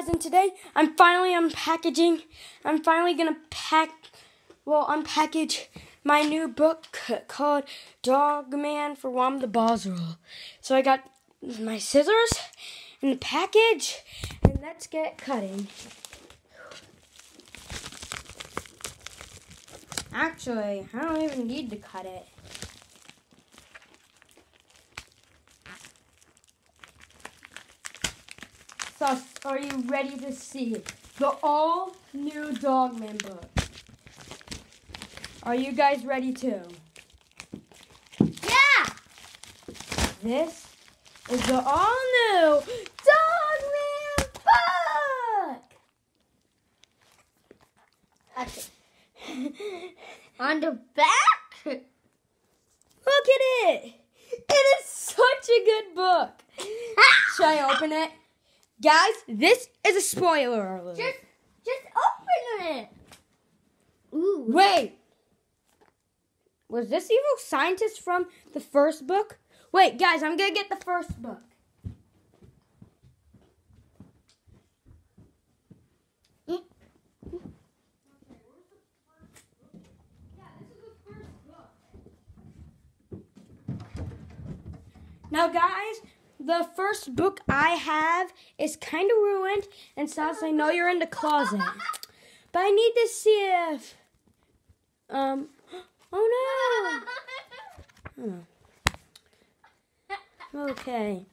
guys, and today I'm finally unpackaging. I'm finally gonna pack, well, unpackage my new book called Dog Man for Whom the Ball Rolls. So I got my scissors and the package, and let's get cutting. Actually, I don't even need to cut it. So, are you ready to see the all new Dogman book? Are you guys ready too? Yeah! This is the all new Dogman book! Okay. On the back? Look at it! It is such a good book! Should I open it? Guys, this is a spoiler alert. Just, just open it. Ooh. Wait! Was this evil scientist from the first book? Wait, guys, I'm gonna get the first book. Now, guys, the first book I have is kind of ruined and says I know you're in the closet. But I need to see if. Um. Oh no! Oh. Okay.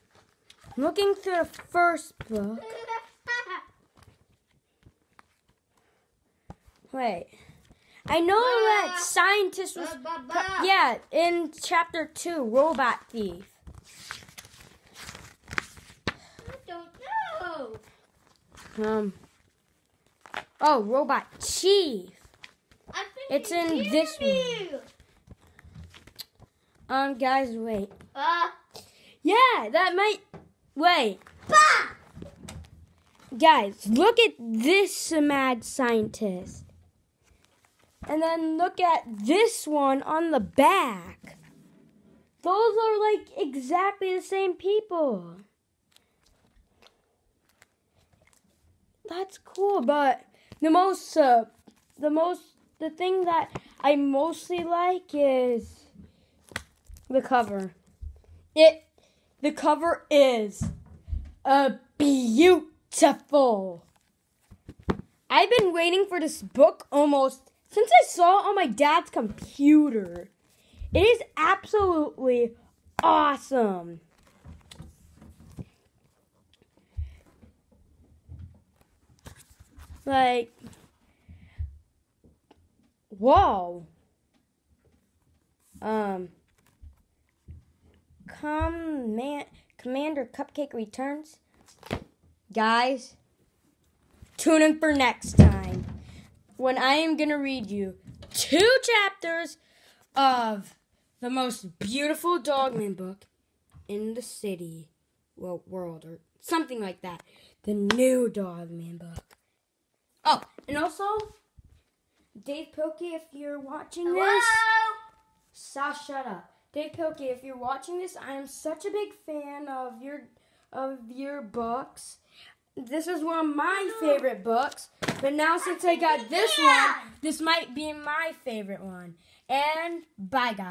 I'm looking through the first book. Wait. I know that scientist was. Yeah, in chapter 2, Robot Thief. I don't know. Um. Oh, Robot Chief. It's in this me. Um, guys, wait. Uh, Yeah, that might. Wait. bah! Guys, look at this mad scientist. And then look at this one on the back. Those are like exactly the same people. That's cool, but the most, uh, the most, the thing that I mostly like is the cover. It, the cover is a beautiful. I've been waiting for this book almost since I saw it on my dad's computer. It is absolutely awesome. Like, whoa. Um, Command, Commander Cupcake returns. Guys, tune in for next time when I am going to read you two chapters of the most beautiful Dogman book in the city, well, world, or something like that. The new Dogman book. Oh, and also, Dav Pilkey, if you're watching this. Hello? Sasha, shut up. Dav Pilkey, if you're watching this, I am such a big fan of your of your books. This is one of my favorite books, but now since I got this one, this might be my favorite one. And bye guys.